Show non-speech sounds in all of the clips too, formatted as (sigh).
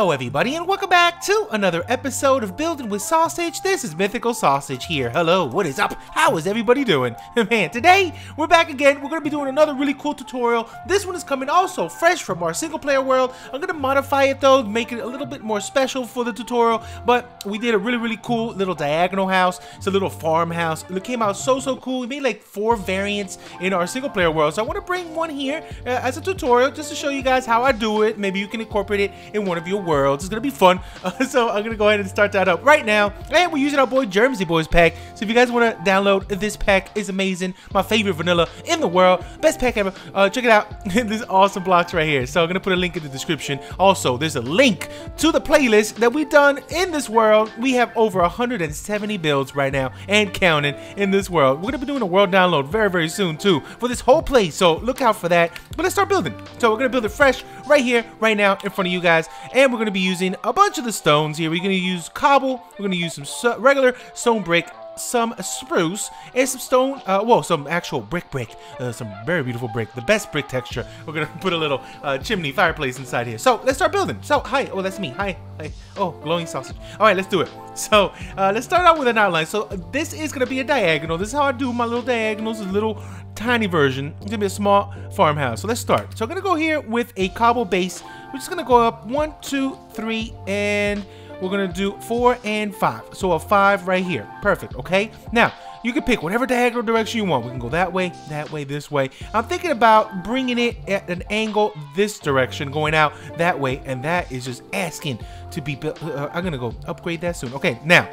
Hello everybody and welcome back to another episode of Building with Sausage. This is Mythical Sausage here. Hello, what is up? How is everybody doing? (laughs) Man, today we're back again. We're going to be doing another really cool tutorial. This one is coming also fresh from our single player world. I'm going to modify it though, make it a little bit more special for the tutorial, but we did a really, really cool little diagonal house. It's a little farmhouse. It came out so, so cool. We made like four variants in our single player world, so I want to bring one here uh, as a tutorial just to show you guys how I do it. Maybe you can incorporate it in one of your worlds. It's gonna be fun. Uh, (laughs) so I'm gonna go ahead and start that up right now. And we're using our boy Jermsy Boys pack. So if you guys want to download this pack, is amazing. My favorite vanilla in the world, best pack ever. Uh, check it out. (laughs) this awesome blocks right here. So I'm gonna put a link in the description. Also, there's a link to the playlist that we've done in this world. We have over 170 builds right now and counting in this world. We're gonna be doing a world download very, very soon too for this whole place. So look out for that. But let's start building. So we're gonna build it fresh right here, right now, in front of you guys, and we're gonna be using a bunch of the stones here. We're gonna use cobble. We're gonna use some regular stone brick, some spruce and some stone, uh, well, some actual brick brick, uh, some very beautiful brick, the best brick texture. We're gonna (laughs) put a little uh, chimney fireplace inside here. So let's start building. So, hi, oh, that's me, hi, hi, oh, glowing sausage. All right, let's do it. (laughs) So uh, let's start out with an outline. So this is gonna be a diagonal. This is how I do my little diagonals, a little tiny version. It's gonna be a small farmhouse. So let's start. So I'm gonna go here with a cobble base. We're just gonna go up one, two, three, and we're gonna do four and five. So a five right here. Perfect, okay? Now, you can pick whatever diagonal direction you want. We can go that way, that way, this way. I'm thinking about bringing it at an angle this direction, going out that way, and that is just asking to be built. Uh, I'm gonna go upgrade that soon. Okay, now,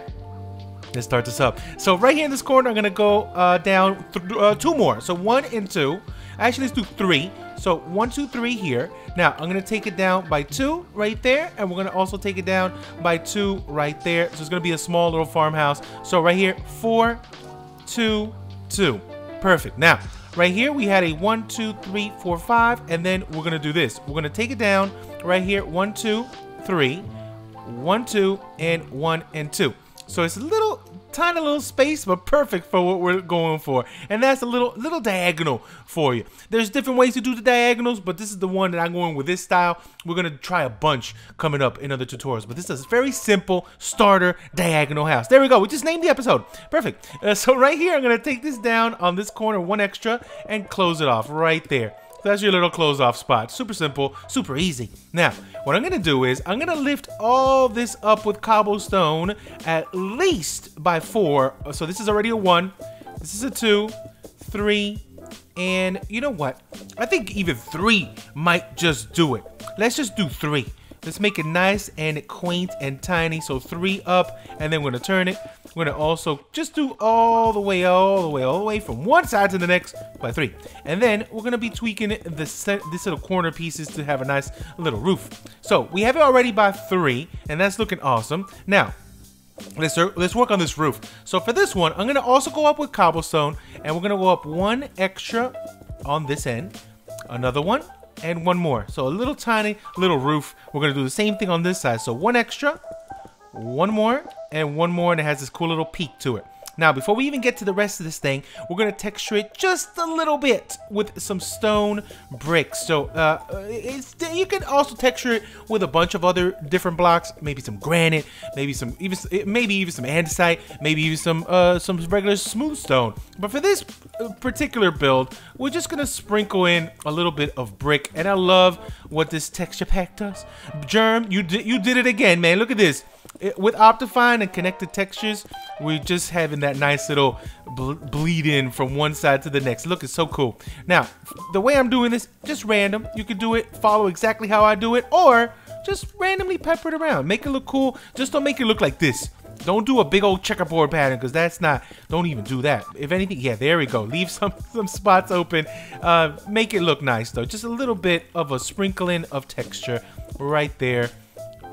let's start this up. So right here in this corner, I'm gonna go uh, down uh, two more. So one and two. Actually, let's do three. So one, two, three here. Now I'm gonna take it down by two right there, and we're gonna also take it down by two right there. So it's gonna be a small little farmhouse. So right here, four, two, two. Perfect. Now, right here we had a one, two, three, four, five, and then we're gonna do this. We're gonna take it down right here, one, two, three, one, two, and one and two. So it's a little tiny little space, but perfect for what we're going for. And that's a little little diagonal for you. There's different ways to do the diagonals, but this is the one that I'm going with this style. We're gonna try a bunch coming up in other tutorials, but this is a very simple starter diagonal house. There we go. We just named the episode. Perfect. Uh, so right here, I'm gonna take this down on this corner, one extra, and close it off right there. That's your little close off spot. Super simple, super easy. Now, what I'm gonna do is I'm gonna lift all this up with cobblestone at least by four. So this is already a one, this is a two, three, and you know what? I think even three might just do it. Let's just do three. Let's make it nice and quaint and tiny. So three up, and then we're gonna turn it. We're gonna also just do all the way, all the way, all the way from one side to the next by three. And then we're gonna be tweaking the this little corner pieces to have a nice little roof. So we have it already by three, and that's looking awesome. Now, Let's, let's work on this roof. So for this one, I'm to also go up with cobblestone, and we're to go up one extra on this end, another one, and one more. So a little tiny little roof. We're gonna do the same thing on this side. So one extra, one more, and one more, and it has this cool little peak to it. Now, before we even get to the rest of this thing, we're going to texture it just a little bit with some stone bricks. So, uh, you can also texture it with a bunch of other different blocks, maybe some granite, maybe some even maybe even some andesite, maybe even some uh, some regular smooth stone. But for this uh, particular build, we're just going to sprinkle in a little bit of brick, and I love what this texture pack does. Jerm, you did you did it again, man. Look at this. It, with Optifine and connected textures, we're just having that nice little ble bleed in from one side to the next. Look, it's so cool. Now, the way I'm doing this, just random. You can do it, follow exactly how I do it, or just randomly pepper it around. Make it look cool. Just don't make it look like this. Don't do a big old checkerboard pattern because that's not, don't even do that. If anything, yeah, there we go. (laughs) Leave some, some spots open. Uh, make it look nice though. Just a little bit of a sprinkling of texture right there.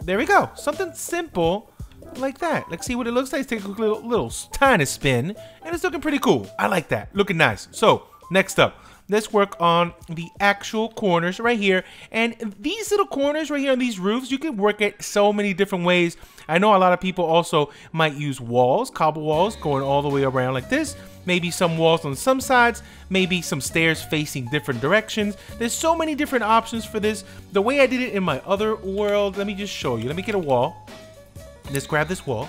There we go. Something simple like that. Let's see what it looks like. Take a little, little tiny spin, and it's looking pretty cool. I like that. Looking nice. So, next up, let's work on the actual corners right here. And these little corners right here on these roofs, you can work it so many different ways. I know a lot of people also might use walls, cobble walls, going all the way around like this. Maybe some walls on some sides, maybe some stairs facing different directions. There's so many different options for this. The way I did it in my other world, let me just show you. Let me get a wall. Let's grab this wall.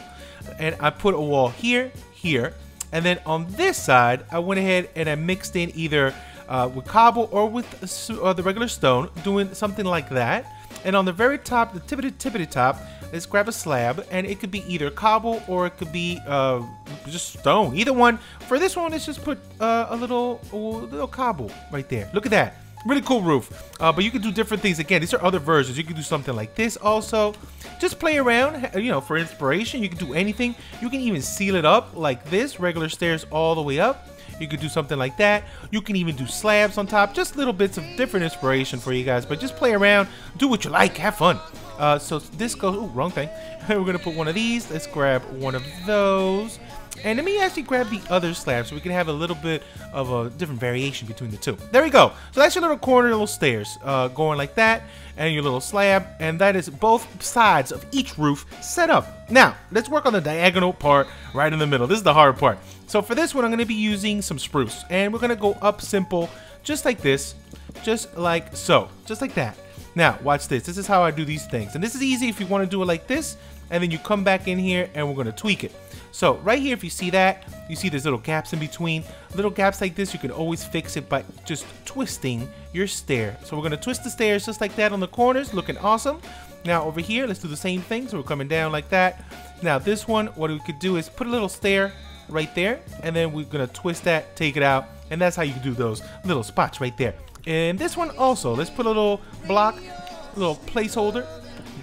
And I put a wall here, here. And then on this side, I went ahead and I mixed in either uh, with cobble or with uh, the regular stone, doing something like that. And on the very top, the tippity tippity top, let's grab a slab, and it could be either cobble or it could be uh, just stone. Either one. For this one, let's just put uh, a little, a little cobble right there. Look at that. Really cool roof. Uh, but you can do different things. Again, these are other versions. You can do something like this also. Just play around, you know, for inspiration. You can do anything. You can even seal it up like this. Regular stairs all the way up. You could do something like that. You can even do slabs on top. Just little bits of different inspiration for you guys. But just play around. Do what you like. Have fun. Uh, so this goes, ooh, wrong thing. (laughs) We're going to put one of these. Let's grab one of those. And let me actually grab the other slab so we can have a little bit of a different variation between the two. There we go. So that's your little corner little stairs uh, going like that and your little slab. And that is both sides of each roof set up. Now, let's work on the diagonal part right in the middle. This is the hard part. So for this one, I'm going to be using some spruce. And we're going to go up simple just like this. Just like so. Just like that. Now, watch this. This is how I do these things. And this is easy if you want to do it like this. And then you come back in here and we're going to tweak it. So right here, if you see that, you see there's little gaps in between. Little gaps like this, you can always fix it by just twisting your stair. So we're gonna twist the stairs just like that on the corners, looking awesome. Now over here, let's do the same thing. So we're coming down like that. Now this one, what we could do is put a little stair right there, and then we're gonna twist that, take it out, and that's how you do those little spots right there. And this one also, let's put a little block, a little placeholder,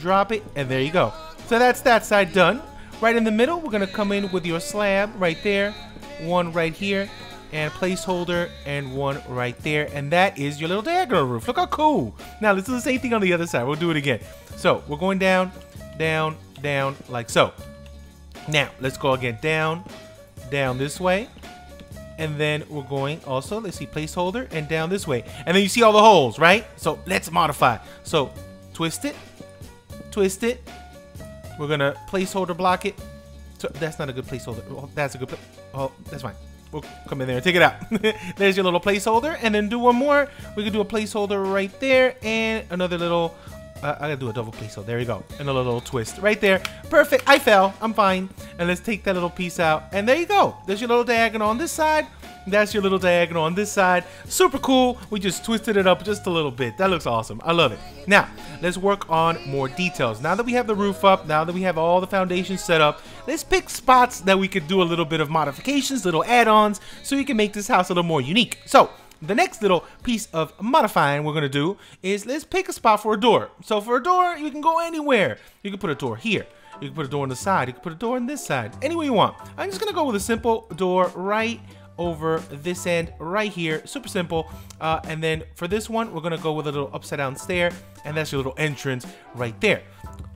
drop it, and there you go. So that's that side done. Right in the middle, we're to come in with your slab right there, one right here, and placeholder, and one right there. And that is your little diagonal roof. Look how cool. Now, let's do the same thing on the other side. We'll do it again. So, we're going down, down, down, like so. Now, let's go again. Down, down this way. And then we're going also, let's see, placeholder, and down this way. And then you see all the holes, right? So, let's modify. So, twist it, twist it, we're gonna placeholder block it. So that's not a good placeholder. Oh, that's a good. Oh, that's fine. We'll come in there and take it out. (laughs) There's your little placeholder, and then do one more. We can do a placeholder right there, and another little. I gotta do a double placeholder. There you go, and a little twist right there. Perfect. I fell. I'm fine. And let's take that little piece out, and there you go. There's your little diagonal on this side. That's your little diagonal on this side. Super cool. We just twisted it up just a little bit. That looks awesome. I love it. Now, let's work on more details. Now that we have the roof up, now that we have all the foundations set up, let's pick spots that we could do a little bit of modifications, little add-ons, so we can make this house a little more unique. So, the next little piece of modifying we're to do is let's pick a spot for a door. So for a door, you can go anywhere. You can put a door here. You can put a door on the side. You can put a door on this side. Anywhere you want. I'm just to go with a simple door right over this end right here. Super simple. Uh, and then for this one, we're to go with a little upside down stair. And that's your little entrance right there.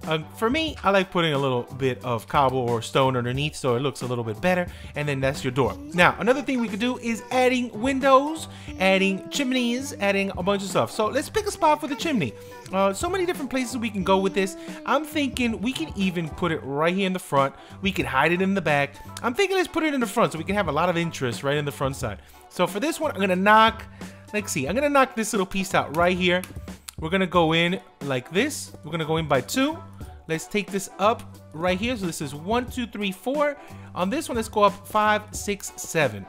Um, for me, I like putting a little bit of cobble or stone underneath so it looks a little bit better. And then that's your door. Now, another thing we could do is adding windows, adding chimneys, adding a bunch of stuff. So let's pick a spot for the chimney. Uh, so many different places we can go with this. I'm thinking we can even put it right here in the front. We can hide it in the back. I'm thinking let's put it in the front so we can have a lot of interest right in the front side. So for this one, I'm going to knock, let's see, I'm going to knock this little piece out right here. We're to go in like this. We're to go in by two. Let's take this up right here. So this is one, two, three, four. On this one, let's go up five, six, seven.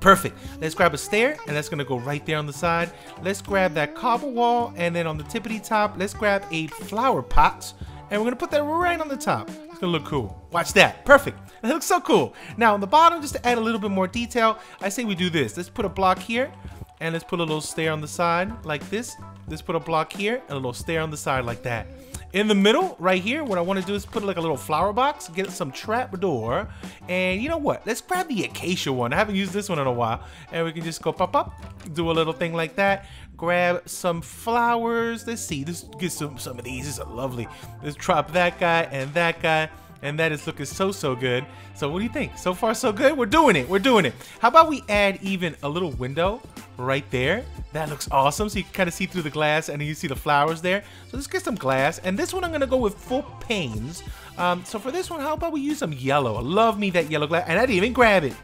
Perfect. Let's grab a stair, and that's gonna go right there on the side. Let's grab that cobble wall, and then on the tippity top, let's grab a flower pot, and we're gonna put that right on the top. It's gonna look cool. Watch that. Perfect. (laughs) It looks so cool. Now on the bottom, just to add a little bit more detail, I say we do this. Let's put a block here, and let's put a little stair on the side like this. Let's put a block here, and a little stair on the side like that. In the middle, right here, what I want to do is put like a little flower box, get some trap door, and you know what? Let's grab the acacia one. I haven't used this one in a while, and we can just go pop up, do a little thing like that. Grab some flowers. Let's see. Let's get some some of these. This is lovely. Let's drop that guy and that guy and that is looking so so good so what do you think so far so good we're doing it we're doing it how about we add even a little window right there. That looks awesome. So you can kind of see through the glass and you see the flowers there. So let's get some glass. And this one I'm going to go with full panes. Um, so for this one, how about we use some yellow? I love me that yellow glass. And I didn't even grab it.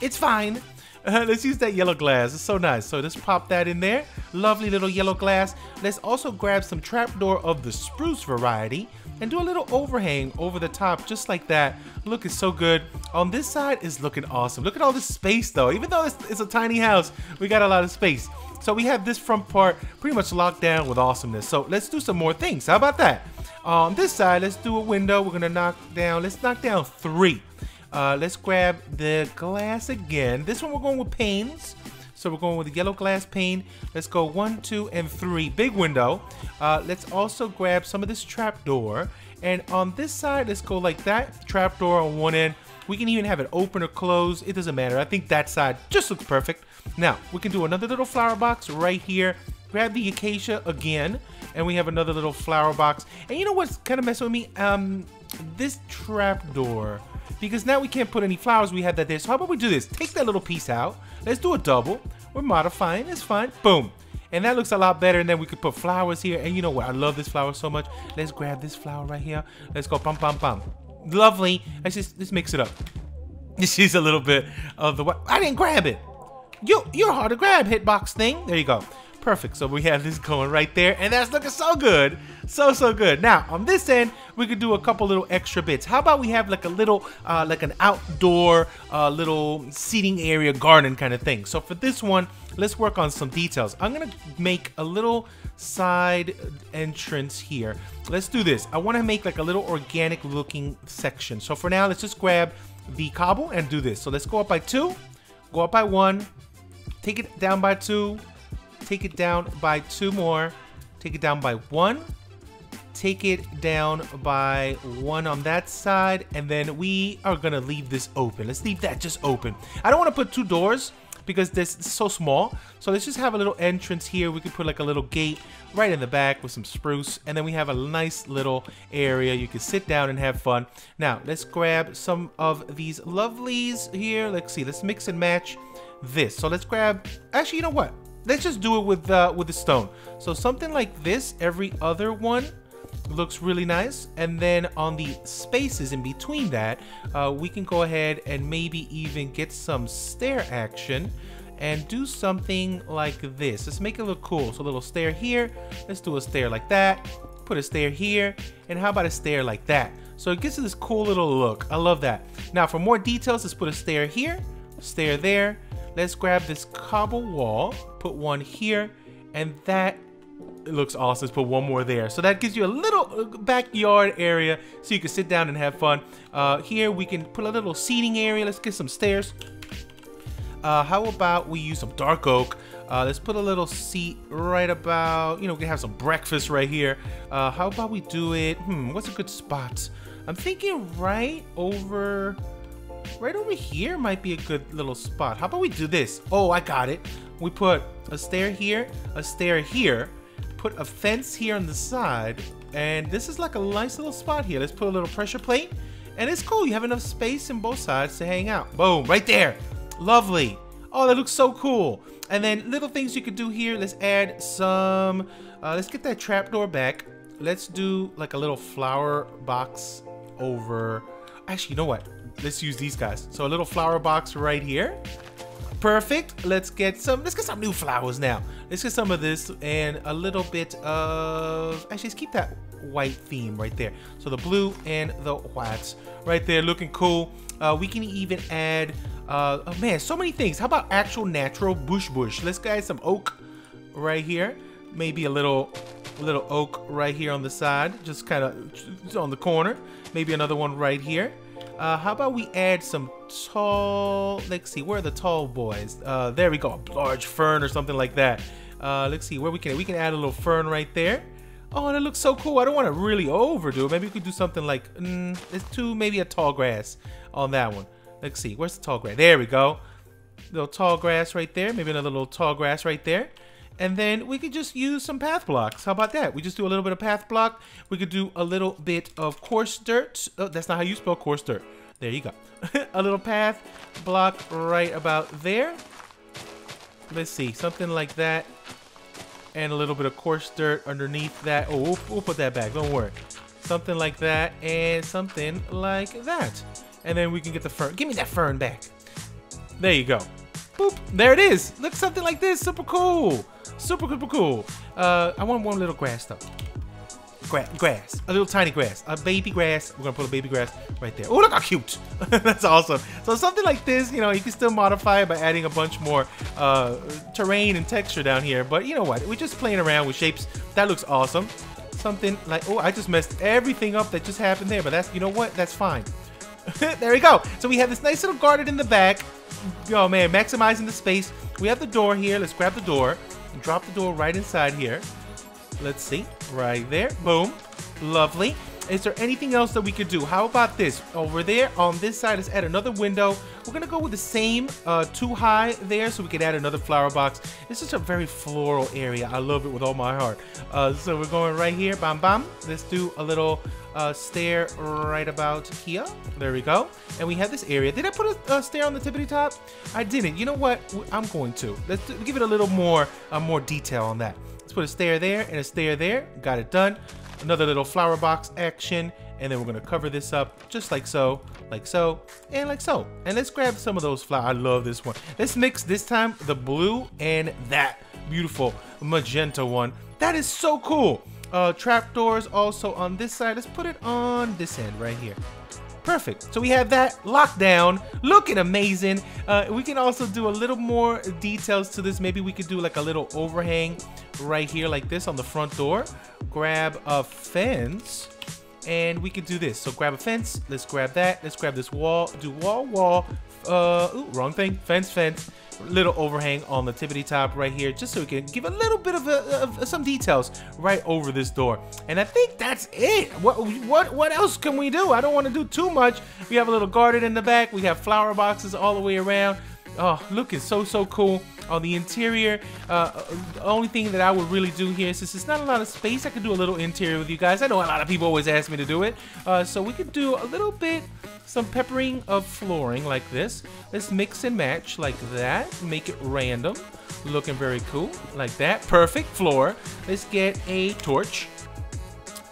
It's fine. Uh, (laughs) let's use that yellow glass. It's so nice. So let's pop that in there. Lovely little yellow glass. Let's also grab some trapdoor of the spruce variety and do a little overhang over the top just like that. Look, it's so good. On this side is looking awesome. Look at all this space though. Even though it's, it's a tiny house, we got a lot of space. So we have this front part pretty much locked down with awesomeness. So let's do some more things. How about that? On this side, let's do a window. We're gonna knock down, let's knock down three. Uh, let's grab the glass again. This one we're going with panes. So we're going with the yellow glass pane. Let's go one, two, and three. Big window. Uh, let's also grab some of this trapdoor. And on this side, let's go like that. Trapdoor on one end. We can even have it open or close. It doesn't matter. I think that side just looks perfect. Now, we can do another little flower box right here. Grab the acacia again. And we have another little flower box. And you know what's kind of messing with me? Um, this trapdoor because now we can't put any flowers we had that there. So how about we do this? Take that little piece out. Let's do a double. We're modifying. It's fine. Boom. And that looks a lot better. And then we could put flowers here. And you know what? I love this flower so much. Let's grab this flower right here. Let's go pum pum pum. Lovely. Let's just let's mix it up. (laughs) Just use a little bit of the? I didn't grab it. You you're hard to grab, hitbox thing. There you go. Perfect. So we have this going right there, and that's looking so good. So, so good. Now, on this end, we could do a couple little extra bits. How about we have like a little, uh, like an outdoor uh, little seating area garden kind of thing. So for this one, let's work on some details. I'm to make a little side entrance here. Let's do this. I want to make like a little organic looking section. So for now, let's just grab the cobble and do this. So let's go up by two, go up by one, take it down by two, take it down by two more, take it down by one, take it down by one on that side, and then we are gonna leave this open. Let's leave that just open. I don't wanna put two doors because this is so small. So let's just have a little entrance here. We could put like a little gate right in the back with some spruce. And then we have a nice little area. You can sit down and have fun. Now, let's grab some of these lovelies here. Let's see, let's mix and match this. So let's grab, actually, you know what? Let's just do it with uh, with the stone. So something like this, every other one looks really nice. And then on the spaces in between that, uh, we can go ahead and maybe even get some stair action and do something like this. Let's make it look cool. So a little stair here. Let's do a stair like that. Put a stair here. And how about a stair like that? So it gives us this cool little look. I love that. Now for more details, let's put a stair here, stair there, Let's grab this cobble wall, put one here, and that it looks awesome. Let's put one more there. So that gives you a little uh, backyard area so you can sit down and have fun. Uh, here we can put a little seating area. Let's get some stairs. Uh, how about we use some dark oak? Uh, let's put a little seat right about, you know, we can have some breakfast right here. Uh, how about we do it, hmm, what's a good spot? I'm thinking right over, right over here might be a good little spot. How about we do this? Oh, I got it. We put a stair here, a stair here, put a fence here on the side, and this is like a nice little spot here. Let's put a little pressure plate, and it's cool. You have enough space in both sides to hang out. Boom, right there. Lovely. Oh, that looks so cool. And then little things you could do here. Let's add some, uh, let's get that trapdoor back. Let's do like a little flower box over, actually, you know what? Let's use these guys. So a little flower box right here. Perfect. Let's get some, let's get some new flowers now. Let's get some of this and a little bit of, actually let's keep that white theme right there. So the blue and the whites right there looking cool. Uh, we can even add, uh, oh man, so many things. How about actual natural bush bush? Let's get some oak right here. Maybe a little little oak right here on the side, just kind of on the corner. Maybe another one right here. Uh, how about we add some tall, let's see, where are the tall boys? Uh, there we go, a large fern or something like that. Uh, let's see, where we can, we can add a little fern right there. Oh, that looks so cool. I don't want to really overdo it. Maybe we could do something like, mm, it's too, maybe a tall grass on that one. Let's see, where's the tall grass? There we go. Little tall grass right there. Maybe another little tall grass right there. And then we could just use some path blocks. How about that? We just do a little bit of path block. We could do a little bit of coarse dirt. Oh, that's not how you spell coarse dirt. There you go. (laughs) a little path block right about there. let's see, something like that. And a little bit of coarse dirt underneath that. Oh, we'll, we'll put that back, don't worry. Something like that, and something like that. And then we can get the fern. Give me that fern back. There you go. Boop. There it is. Look, something like this. Super cool. Super, super cool. Uh, I want one little grass, though. Gra grass. A little tiny grass. A baby grass. We're to put a baby grass right there. Oh, look how cute. (laughs) That's awesome. So something like this, you know, you can still modify it by adding a bunch more uh, terrain and texture down here. But you know what? We're just playing around with shapes. That looks awesome. Something like, oh, I just messed everything up that just happened there. But that's, you know what? That's fine. (laughs) there we go. So we have this nice little garden in the back. Oh man, maximizing the space. We have the door here. Let's grab the door. Drop the door right inside here. Let's see. Right there. Boom. Lovely. Is there anything else that we could do? How about this? Over there on this side, let's add another window. We're to go with the same uh, two high there so we can add another flower box. It's just a very floral area. I love it with all my heart. Uh, so we're going right here. Bam, bam. Let's do a little uh, stair right about here. There we go. And we have this area. Did I put a, a stair on the tippity top? I didn't. You know what? I'm going to. Let's give it a little more, uh, more detail on that. Let's put a stair there and a stair there. Got it done another little flower box action, and then we're gonna cover this up just like so, like so, and like so. And let's grab some of those flowers. I love this one. Let's mix this time the blue and that beautiful magenta one. That is so cool. Uh, trapdoors also on this side. Let's put it on this end right here. Perfect. So we have that locked down, looking amazing. Uh, we can also do a little more details to this. Maybe we could do like a little overhang right here like this on the front door. Grab a fence and we can do this. So grab a fence. Let's grab that. Let's grab this wall. Do wall, wall. Uh, ooh, wrong thing. Fence, fence little overhang on the tippity top right here just so we can give a little bit of, a, of, some details right over this door. And I think that's it. What what what else can we do? I don't want to do too much. We have a little garden in the back. We have flower boxes all the way around oh looking so so cool on the interior. Uh, the only thing that I would really do here, since it's not a lot of space, I could do a little interior with you guys. I know a lot of people always ask me to do it. Uh, so we could do a little bit, some peppering of flooring like this. Let's mix and match like that. Make it random. Looking very cool, like that. Perfect floor. Let's get a torch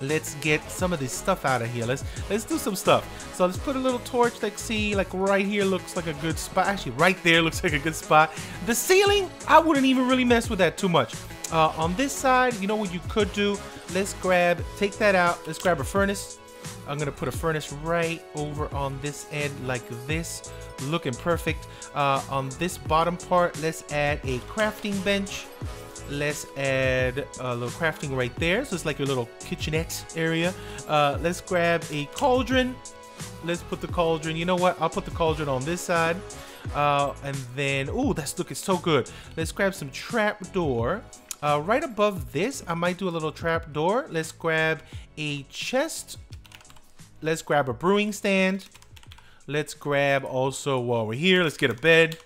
let's get some of this stuff out of here. Let's let's do some stuff. So let's put a little torch like see like right here looks like a good spot. Actually right there looks (laughs) like a good spot. The ceiling, I wouldn't even really mess with that too much. Uh, on this side, you know what you could do? Let's grab, take that out. Let's grab a furnace. I'm gonna put a furnace right over on this end like this. Looking perfect. Uh, on this bottom part, let's add a crafting bench let's add a little crafting right there. So it's like your little kitchenette area. Uh, let's grab a cauldron. Let's put the cauldron. You know what? I'll put the cauldron on this side. Uh, and then, oh, that's looking so good. Let's grab some trap door. Uh, right above this, I might do a little trap door. Let's grab a chest. Let's grab a brewing stand. Let's grab also while we're here, let's get a bed.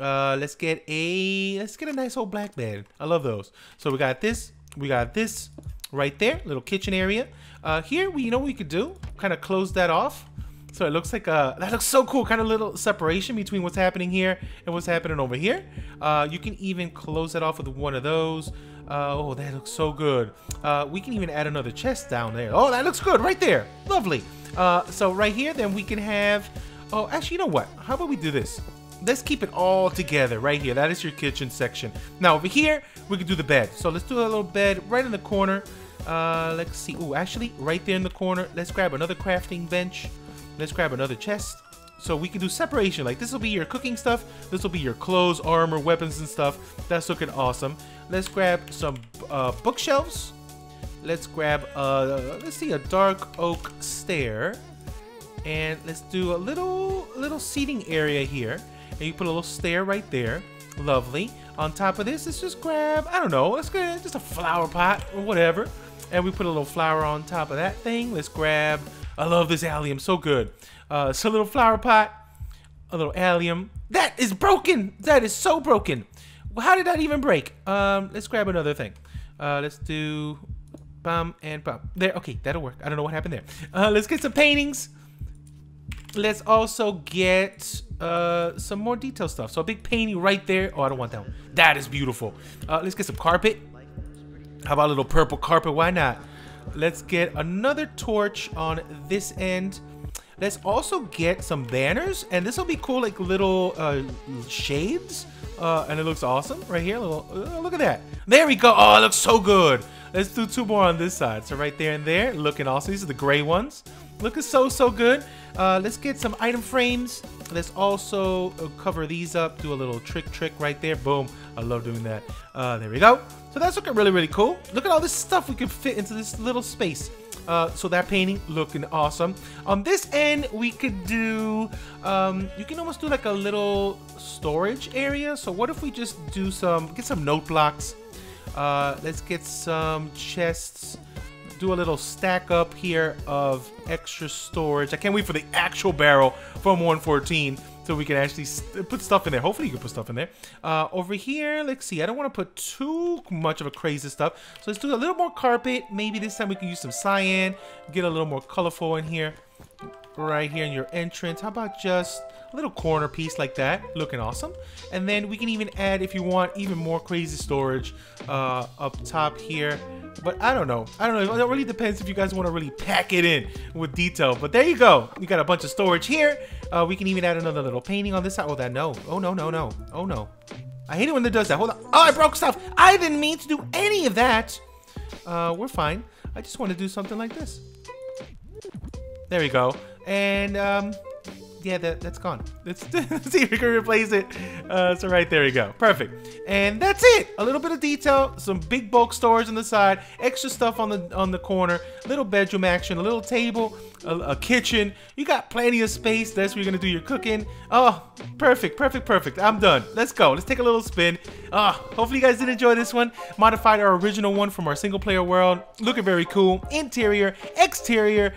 Uh, let's get a let's get a nice old black bed. I love those. So we got this, we got this right there, little kitchen area. Uh, here we you know what we could do? Kind of close that off. So it looks like a that looks so cool. Kind of little separation between what's happening here and what's happening over here. Uh, you can even close it off with one of those. Uh, oh, that looks so good. Uh, we can even add another chest down there. Oh, that looks good right there. Lovely. Uh, so right here, then we can have. Oh, actually, you know what? How about we do this? Let's keep it all together right here. That is your kitchen section. Now over here, we can do the bed. So let's do a little bed right in the corner. Uh, let's see. Oh, actually, right there in the corner, let's grab another crafting bench. Let's grab another chest. So we can do separation. Like this will be your cooking stuff. This will be your clothes, armor, weapons, and stuff. That's looking awesome. Let's grab some uh, bookshelves. Let's grab, uh, let's see, a dark oak stair. And let's do a little, little seating area here. And you put a little stair right there. Lovely. On top of this, let's just grab, I don't know, let's get just a flower pot or whatever. And we put a little flower on top of that thing. Let's grab, I love this allium, so good. Uh, so a little flower pot, a little allium. That is broken. That is so broken. How did that even break? Um, let's grab another thing. Uh, let's do bum and bum. There, okay, that'll work. I don't know what happened there. Uh, let's get some paintings. Let's also get uh, some more detail stuff. So a big painting right there. Oh, I don't want that one. That is beautiful. Uh, let's get some carpet. How about a little purple carpet? Why not? Let's get another torch on this end. Let's also get some banners, and this will be cool, like little uh, shades. Uh, and it looks awesome right here. Little, uh, look at that. There we go. Oh, it looks so good. Let's do two more on this side. So right there and there, looking awesome. These are the gray ones. Looking so, so good. Uh, let's get some item frames. Let's also uh, cover these up. Do a little trick trick right there. Boom. I love doing that. Uh, there we go. So that's looking really, really cool. Look at all this stuff we can fit into this little space. Uh, so that painting looking awesome. On this end, we could do, um, you can almost do like a little storage area. So what if we just do some, get some note blocks. Uh, let's get some chests do a little stack up here of extra storage. I can't wait for the actual barrel from 114 so we can actually put stuff in there. Hopefully you can put stuff in there. Uh, over here, let's see. I don't want to put too much of a crazy stuff. So let's do a little more carpet. Maybe this time we can use some cyan. Get a little more colorful in here. Right here in your entrance. How about just a little corner piece like that. Looking awesome. And then we can even add, if you want, even more crazy storage uh, up top here. But I don't know. I don't know. It really depends if you guys want to really pack it in with detail. But there you go. We got a bunch of storage here. Uh, we can even add another little painting on this side. Oh, that no. Oh, no, no, no. Oh, no. I hate it when it does that. Hold on. Oh, I broke stuff. I didn't mean to do any of that. Uh, we're fine. I just want to do something like this. There we go. And, um, yeah, that, that's gone. (laughs) Let's, see if we can replace it. Uh, so right there you go. Perfect. And that's it. A little bit of detail, some big bulk storage on the side, extra stuff on the on the corner, little bedroom action, a little table, a, a kitchen. You got plenty of space. That's where you're gonna do your cooking. Oh, perfect, perfect, perfect. I'm done. Let's go. Let's take a little spin. Uh, hopefully you guys did enjoy this one. Modified our original one from our single player world. Looking very cool. Interior, exterior,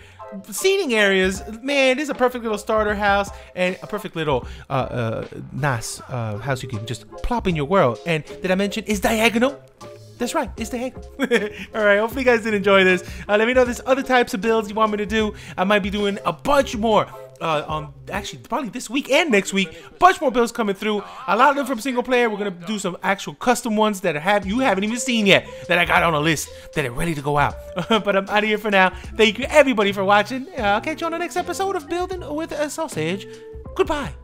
seating areas, man, this is a perfect little starter house and a perfect little uh, uh, nice uh, house you can just plop in your world. And did I mention it's diagonal? That's right, it's the heck. (laughs) All right, hopefully you guys did enjoy this. Uh, let me know there's other types of builds you want me to do. I might be doing a bunch more uh, on actually probably this week and next week. Bunch more builds coming through. A lot of them from single player. We're gonna do some actual custom ones that have you haven't even seen yet that I got on a list that are ready to go out. (laughs) but I'm out of here for now. Thank you everybody for watching. Uh, I'll catch you on the next episode of Building with a Sausage. Goodbye.